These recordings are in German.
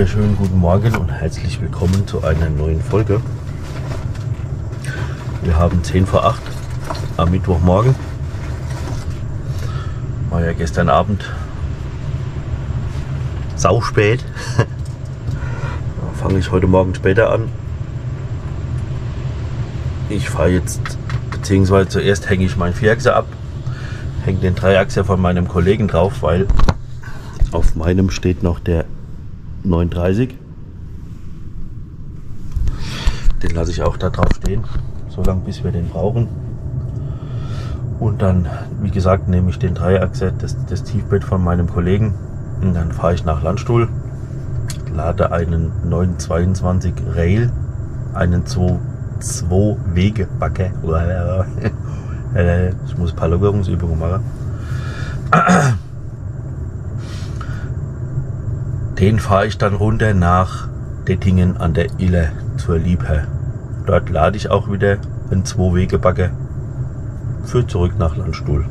wunderschönen guten Morgen und herzlich willkommen zu einer neuen Folge. Wir haben 10 vor 8 am Mittwochmorgen. War ja gestern Abend sau spät. Fange ich heute Morgen später an. Ich fahre jetzt, beziehungsweise zuerst hänge ich meinen Vierachser ab, hänge den Dreiachser von meinem Kollegen drauf, weil auf meinem steht noch der 39. Den lasse ich auch da drauf stehen, so lange bis wir den brauchen. Und dann, wie gesagt, nehme ich den Dreiachser, das, das Tiefbett von meinem Kollegen und dann fahre ich nach Landstuhl, lade einen 922 Rail, einen 2 Wege Bagger. Ich muss ein paar Lockerungsübungen machen. Den fahre ich dann runter nach Dettingen an der Iller zur Liebherr. Dort lade ich auch wieder einen Zwei-Wege-Bagger für zurück nach Landstuhl.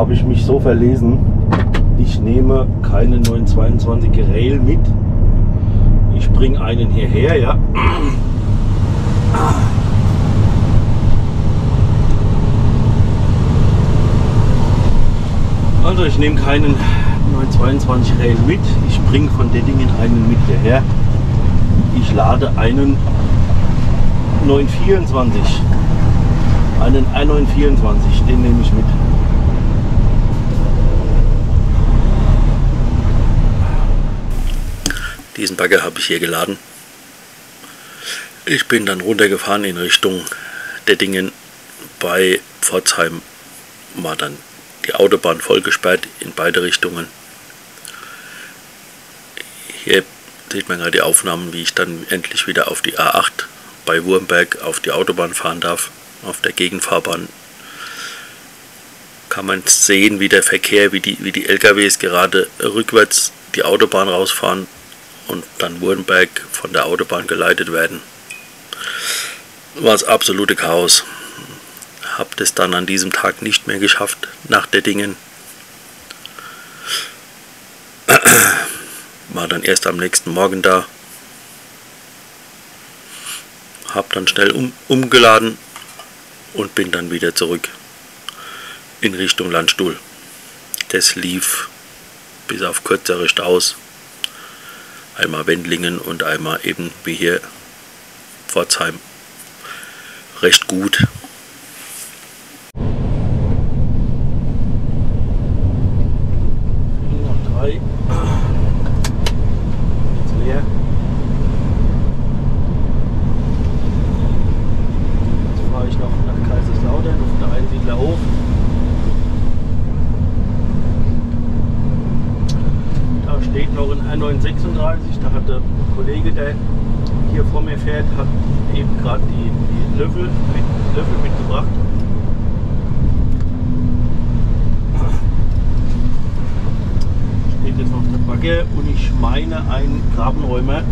Habe ich mich so verlesen. Ich nehme keine 922 Rail mit. Ich bringe einen hierher, ja. Also ich nehme keinen 922 Rail mit. Ich bringe von Dettingen einen mit hierher. Ich lade einen 924. Einen i924, den nehme ich mit. Diesen Bagger habe ich hier geladen. Ich bin dann runtergefahren in Richtung Dettingen. Bei Pforzheim war dann die Autobahn voll gesperrt in beide Richtungen. Hier sieht man gerade die Aufnahmen, wie ich dann endlich wieder auf die A8 bei Wurmberg auf die Autobahn fahren darf. Auf der Gegenfahrbahn kann man sehen, wie der Verkehr, wie die, wie die LKWs gerade rückwärts die Autobahn rausfahren und dann Wurmberg von der Autobahn geleitet werden. War das absolute Chaos. Hab das dann an diesem Tag nicht mehr geschafft, nach der Dingen. War dann erst am nächsten Morgen da. Hab dann schnell um, umgeladen und bin dann wieder zurück in Richtung Landstuhl. Das lief bis auf kürzere Staus. Einmal Wendlingen und einmal eben wie hier Pforzheim. Recht gut. Kamera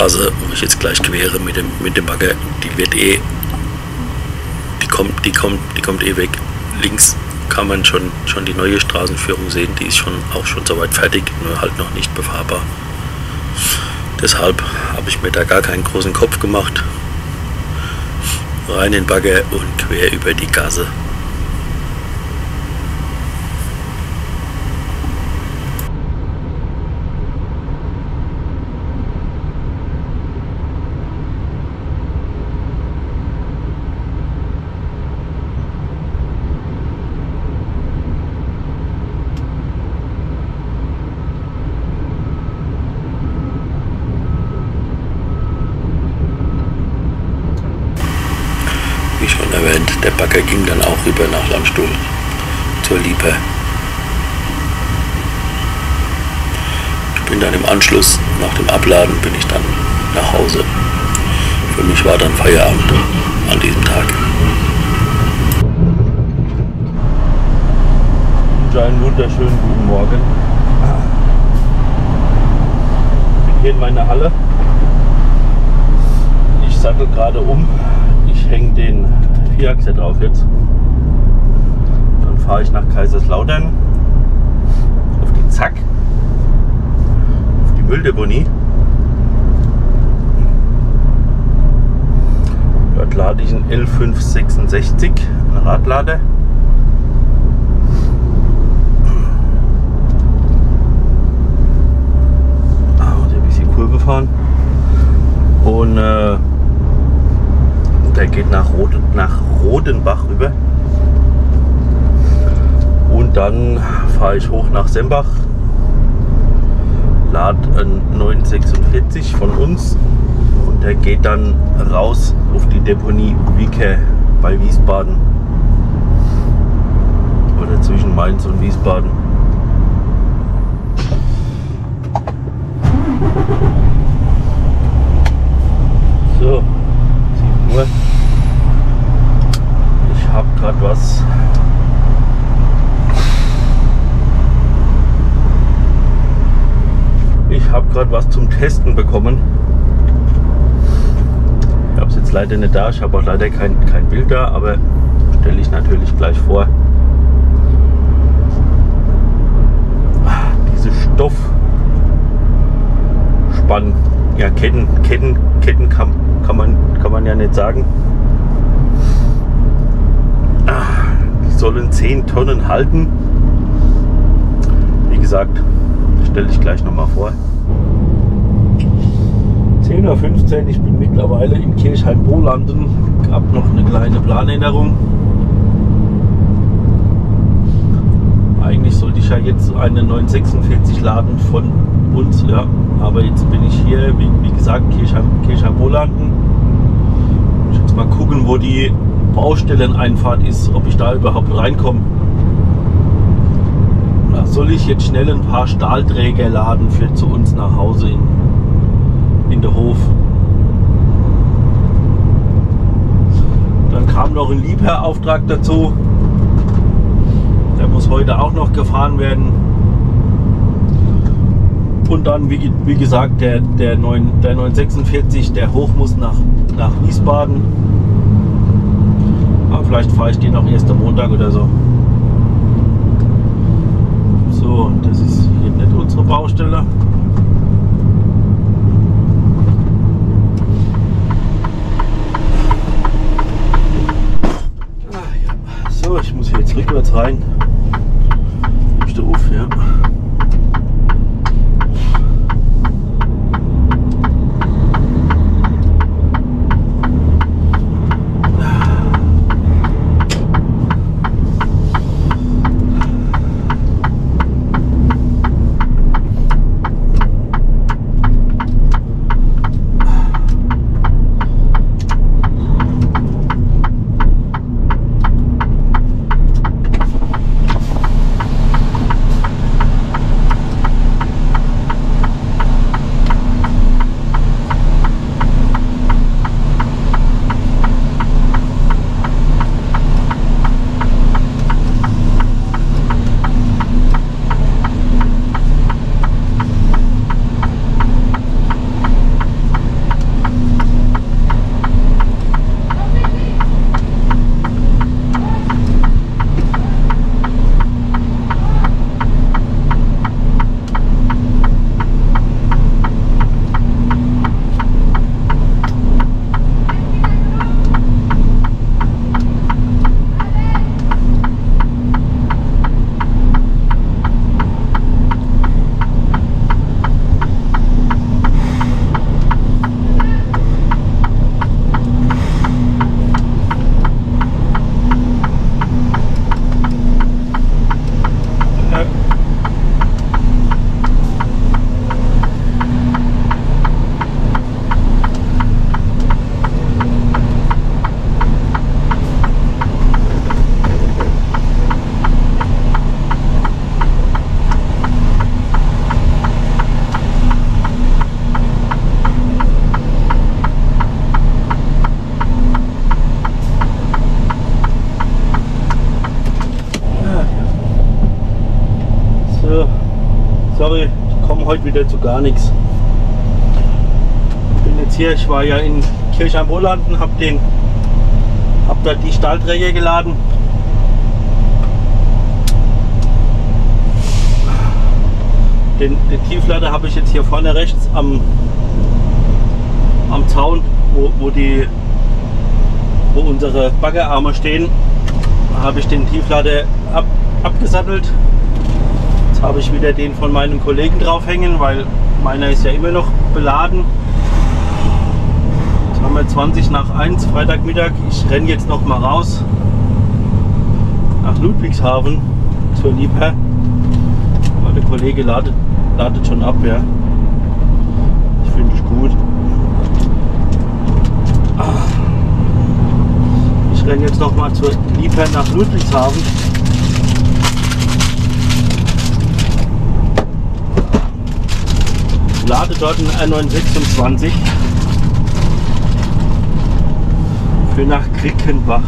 Straße, wo ich jetzt gleich quere mit dem, mit dem Bagger, die wird eh, die kommt, die kommt, die kommt eh weg. Links kann man schon, schon die neue Straßenführung sehen, die ist schon auch schon soweit fertig, nur halt noch nicht befahrbar. Deshalb habe ich mir da gar keinen großen Kopf gemacht. Rein in den Bagger und quer über die Gasse. Bagger ging rüber nach Landstuhl zur Liebe. Ich bin dann im Anschluss, nach dem Abladen, bin ich dann nach Hause. Für mich war dann Feierabend an diesem Tag. Einen wunderschönen guten Morgen. Ich bin hier in meiner Halle. Ich sattel gerade um. Ich hänge den Vierachse drauf jetzt. Fahre ich nach Kaiserslautern auf die Zack, auf die Mülldeponie. Dort lade ich einen L566, einen Radlader. Ah, fahren. Und äh, der geht nach, Rot, nach Rodenbach rüber. Dann fahre ich hoch nach Sembach, lade einen 946 von uns und der geht dann raus auf die Deponie Wicke bei Wiesbaden. Oder zwischen Mainz und Wiesbaden. So, 7 Uhr habe gerade was. Habe gerade was zum Testen bekommen. Ich habe es jetzt leider nicht da. Ich habe auch leider kein, kein Bild da, aber stelle ich natürlich gleich vor. Diese Stoffspann, ja Ketten, Ketten, Ketten kann, kann, man, kann man ja nicht sagen. Die sollen 10 Tonnen halten. Wie gesagt, stelle ich gleich nochmal vor. 10.15 Uhr, ich bin mittlerweile in Kirchheim-Bolanden. Gab noch eine kleine Planänderung. Eigentlich sollte ich ja jetzt eine 946 laden von uns, ja. Aber jetzt bin ich hier, wie, wie gesagt, Kirchheim-Bolanden. ich jetzt mal gucken, wo die Baustelleneinfahrt ist, ob ich da überhaupt reinkomme. Soll ich jetzt schnell ein paar Stahlträger laden für zu uns nach Hause in, in der Hof. Dann kam noch ein Liebherrauftrag dazu. Der muss heute auch noch gefahren werden. Und dann, wie, wie gesagt, der, der, 9, der 946, der hoch muss nach, nach Wiesbaden vielleicht fahre ich den auch erst am Montag oder so. So, das ist hier nicht unsere Baustelle. Ah, ja. So, ich muss hier jetzt rückwärts rein. Auf, ja. Wieder zu gar nichts. Ich bin jetzt hier, ich war ja in Kirch am Wohlanden, habe den, hab da die Stahlträger geladen. Den, den Tieflader habe ich jetzt hier vorne rechts am, am Zaun, wo, wo, die, wo unsere Baggerarme stehen, habe ich den Tieflader ab, abgesattelt habe ich wieder den von meinem Kollegen draufhängen, weil meiner ist ja immer noch beladen. Jetzt haben wir 20 nach 1, Freitagmittag. Ich renne jetzt noch mal raus nach Ludwigshafen zur Liebherr. Aber der Kollege ladet, ladet schon ab, ja. Ich finde ich gut. Ich renne jetzt noch mal zur Liebherr nach Ludwigshafen. Lade dort ein R926 für nach Krickenbach.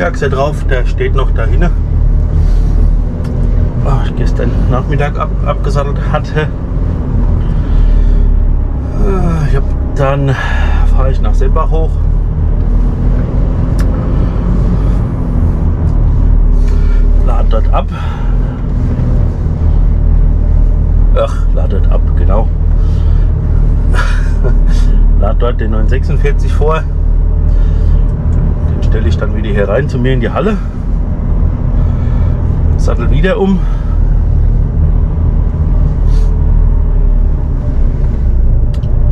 Vierachser drauf, der steht noch dahin. Oh, ah, ich gestern Nachmittag ab, abgesattelt hatte. Ah, ich hab, dann fahre ich nach Seebach hoch. Lad dort ab. Ach, ladet ab, genau. lad dort den 946 vor. Stelle ich dann wieder hier rein zu mir in die Halle. Sattel wieder um.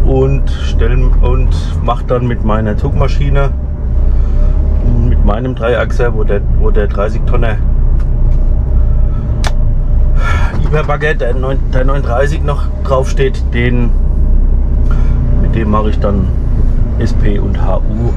Und, und mache dann mit meiner Zugmaschine, mit meinem Dreiachser, wo der, wo der 30 Tonner Überbagger, der, 9, der 930 noch drauf steht, den, mit dem mache ich dann SP und HU.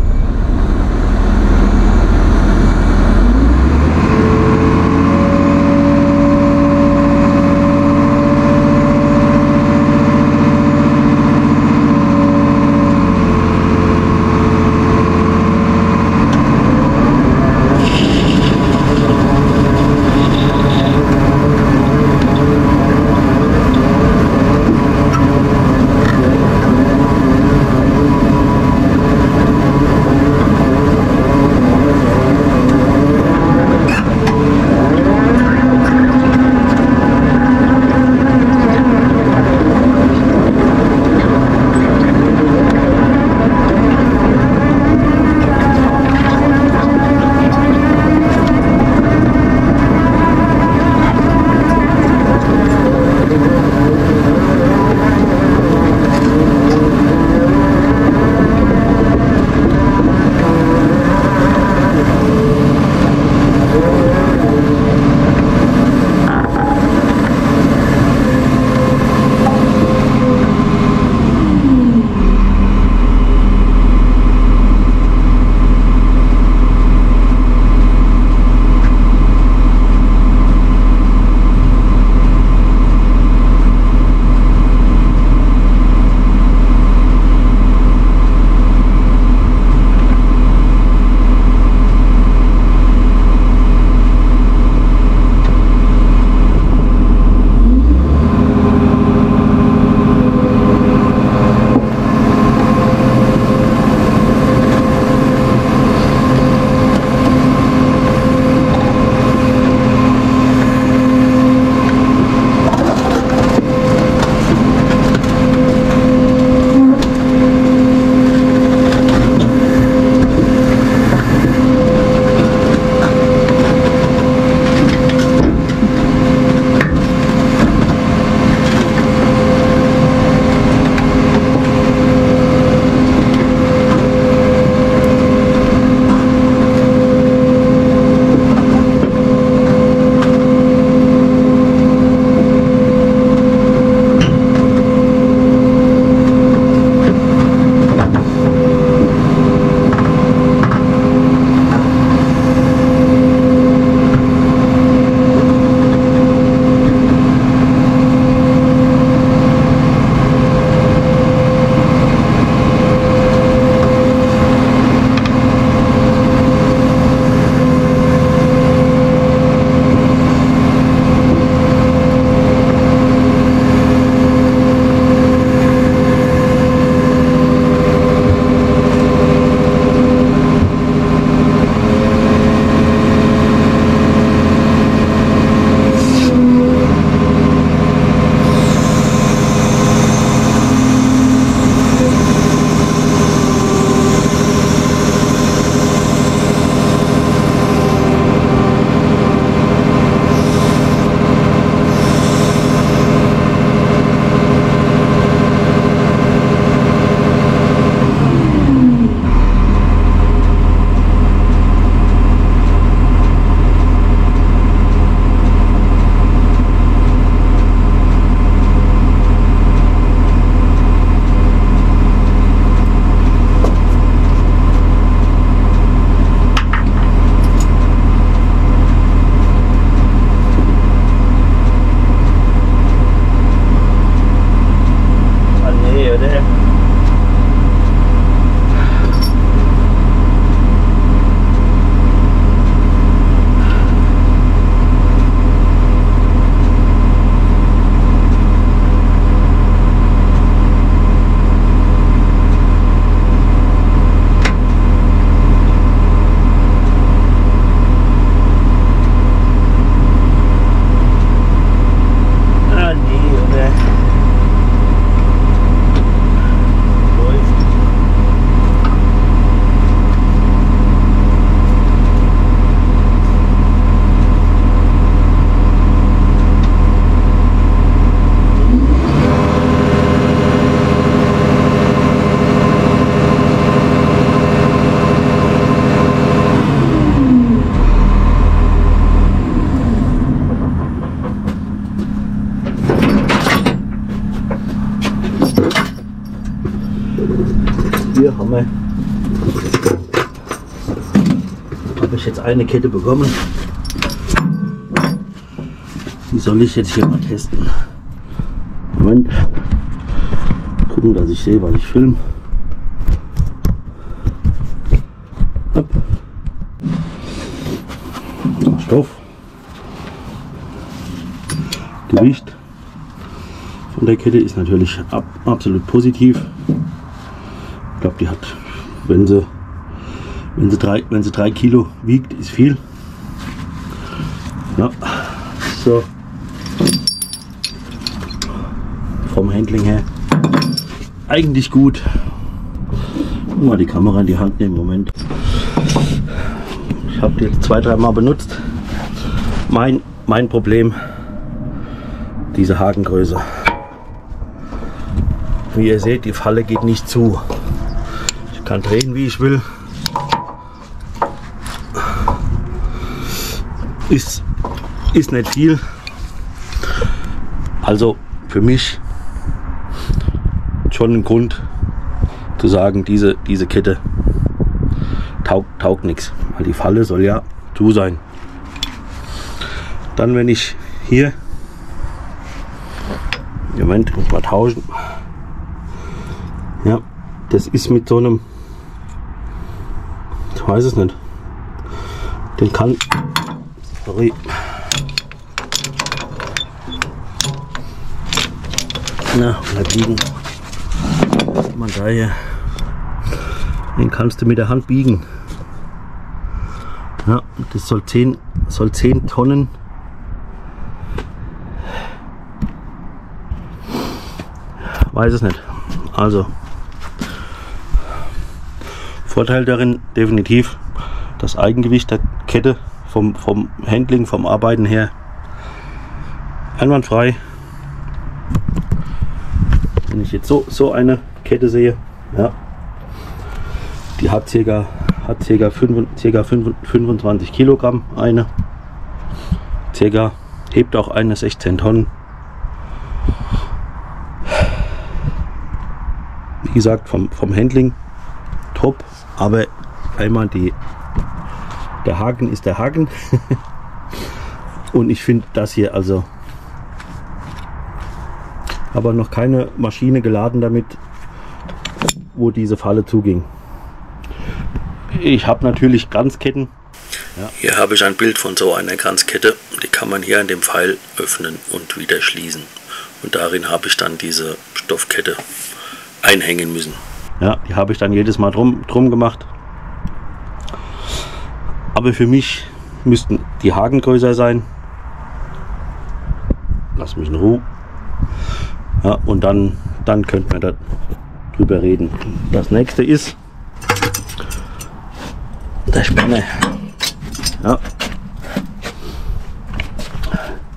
Ich jetzt eine Kette bekommen. Die soll ich jetzt hier mal testen. Moment. Gucken, dass ich sehe, was ich filme. Stoff. Gewicht von der Kette ist natürlich ab, absolut positiv. Ich glaube, die hat, wenn sie, wenn sie drei, wenn sie drei Kilo wiegt, ist viel. Ja, so vom Handling her eigentlich gut. Mal die Kamera in die Hand nehmen. Moment. Ich habe die jetzt zwei, dreimal benutzt. Mein, mein Problem, diese Hakengröße. Wie ihr seht, die Falle geht nicht zu. Ich kann drehen, wie ich will. Ist, ist nicht viel. Also für mich schon ein Grund zu sagen, diese, diese Kette taugt, taugt nichts. Weil die Falle soll ja zu sein. Dann wenn ich hier, Moment, muss mal tauschen. Ja, das ist mit so einem, ich weiß es nicht, den kann, sorry, na, bleib liegen, man da hier, den kannst du mit der Hand biegen. Ja, das soll 10, soll 10 Tonnen. Weiß es nicht. Also. Vorteil darin definitiv das Eigengewicht der Kette vom, vom Handling, vom Arbeiten her einwandfrei. Wenn ich jetzt so, so eine Kette sehe, ja, die hat ca. Hat ca. 5, ca. 25 Kilogramm eine. Circa hebt auch eine 16 Tonnen. Wie gesagt, vom, vom Handling top aber einmal die, der Haken ist der Haken. Und ich finde das hier also, aber noch keine Maschine geladen damit, wo diese Falle zuging. Ich habe natürlich Kranzketten. Ja. Hier habe ich ein Bild von so einer Kranzkette. Die kann man hier an dem Pfeil öffnen und wieder schließen. Und darin habe ich dann diese Stoffkette einhängen müssen. Ja, die habe ich dann jedes Mal drum, drum gemacht. Aber für mich müssten die Haken größer sein. Lass mich in Ruhe. Ja, und dann, dann könnten wir darüber reden. Das nächste ist der Spanne. Ja.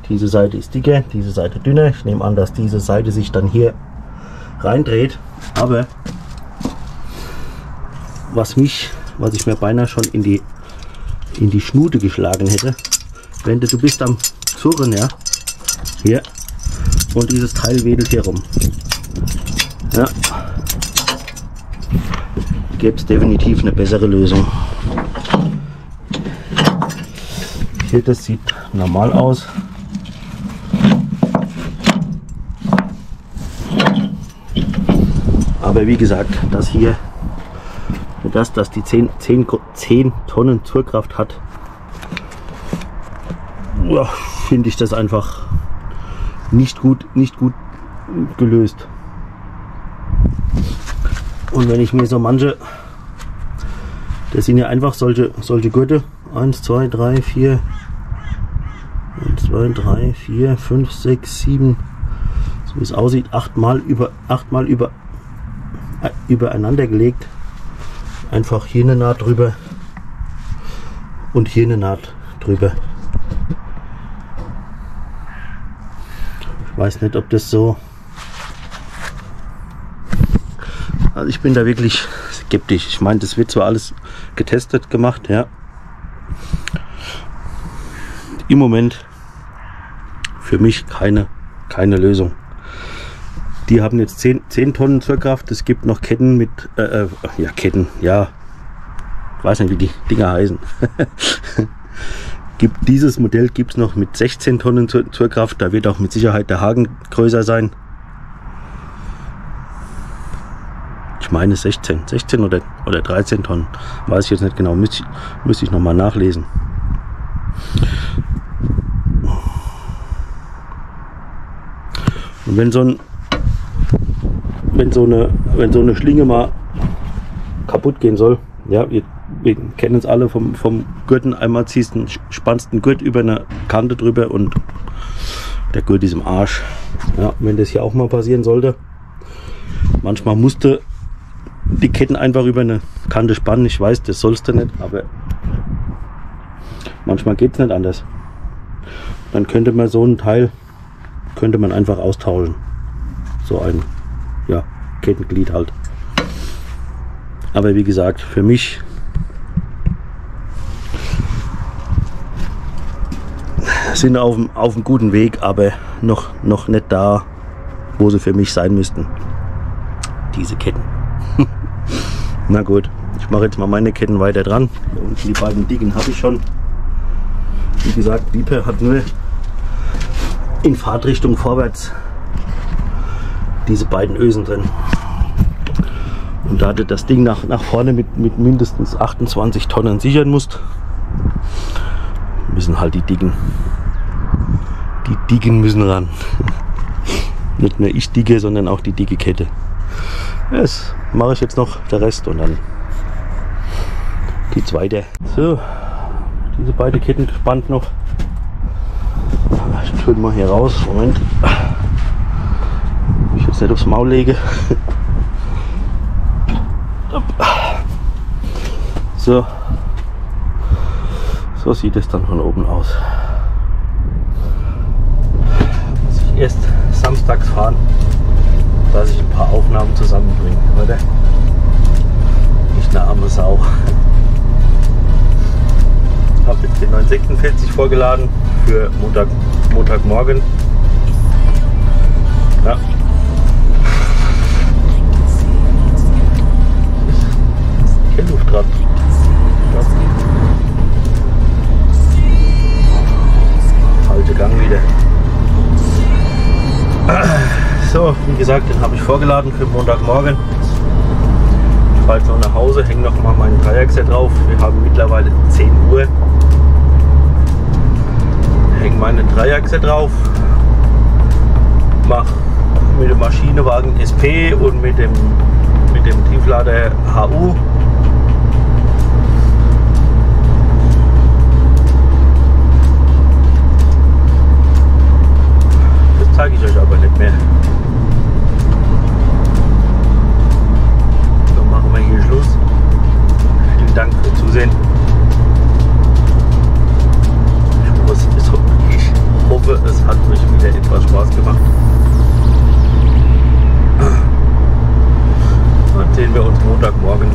Diese Seite ist dicker, diese Seite dünner. Ich nehme an, dass diese Seite sich dann hier reindreht. Aber was mich, was ich mir beinahe schon in die, in die Schnute geschlagen hätte. Wenn du, bist am Surren, ja, hier, und dieses Teil wedelt hier rum. Ja, gäbe es definitiv eine bessere Lösung. Hier, das sieht normal aus. Aber wie gesagt, das hier das, dass die 10, 10, 10 Tonnen Zurkraft hat, finde ich das einfach nicht gut, nicht gut gelöst. Und wenn ich mir so manche, das sind ja einfach solche, solche Gurte, 1, 2, 3, 4, 1, 2, 3, 4, 5, 6, 7, so wie es aussieht, achtmal über, achtmal über, äh, übereinander gelegt einfach hier eine Naht drüber und hier eine Naht drüber. Ich weiß nicht, ob das so... Also ich bin da wirklich skeptisch. Ich meine, das wird zwar alles getestet gemacht, ja. Im Moment für mich keine, keine Lösung. Die haben jetzt 10, 10 Tonnen Zugkraft. Es gibt noch Ketten mit, äh, äh, ja Ketten, ja, ich weiß nicht, wie die Dinger heißen. gibt, dieses Modell gibt es noch mit 16 Tonnen Zugkraft. Da wird auch mit Sicherheit der Haken größer sein. Ich meine 16, 16 oder, oder 13 Tonnen. Weiß ich jetzt nicht genau, müsste ich, müsste ich nochmal nachlesen. Und wenn so ein wenn so eine wenn so eine Schlinge mal kaputt gehen soll, ja, wir, wir kennen es alle vom, vom Gürten, einmal ziehst du spannst einen Gurt über eine Kante drüber und der Gurt ist im Arsch. Ja, wenn das hier auch mal passieren sollte, manchmal musste die Ketten einfach über eine Kante spannen. Ich weiß, das sollst du nicht, aber manchmal geht es nicht anders. Dann könnte man so ein Teil könnte man einfach austauschen. So ein ja, Kettenglied halt. Aber wie gesagt, für mich sind auf dem, auf einem guten Weg, aber noch, noch nicht da, wo sie für mich sein müssten. Diese Ketten. Na gut, ich mache jetzt mal meine Ketten weiter dran. Unten die beiden dicken habe ich schon. Wie gesagt, Viper hat nur in Fahrtrichtung vorwärts diese beiden Ösen drin. Und da du das Ding nach, nach vorne mit, mit mindestens 28 Tonnen sichern musst, müssen halt die Dicken, die Dicken müssen ran. Nicht nur ich dicke, sondern auch die dicke Kette. Das mache ich jetzt noch, der Rest und dann geht's weiter. So, diese beiden Ketten gespannt noch. Ich tue mal hier raus. Moment. Ich jetzt nicht aufs Maul lege. So. So sieht es dann von oben aus. Muss ich erst samstags fahren dass ich ein paar Aufnahmen zusammenbringe, oder? Nicht eine arme Sau. Habe jetzt den 946 vorgeladen für Montag, Montagmorgen. Ja. Wie gesagt, den habe ich vorgeladen für Montagmorgen. Ich fahre jetzt noch nach Hause, hänge noch mal meinen Dreierset drauf. Wir haben mittlerweile 10 Uhr. Hänge meine Dreierse drauf. Mach mit dem Maschinenwagen SP und mit dem, mit dem Tieflader HU Das zeige ich euch aber nicht mehr. sehen. Ich hoffe, es hat euch wieder etwas Spaß gemacht. Dann sehen wir uns Montagmorgen.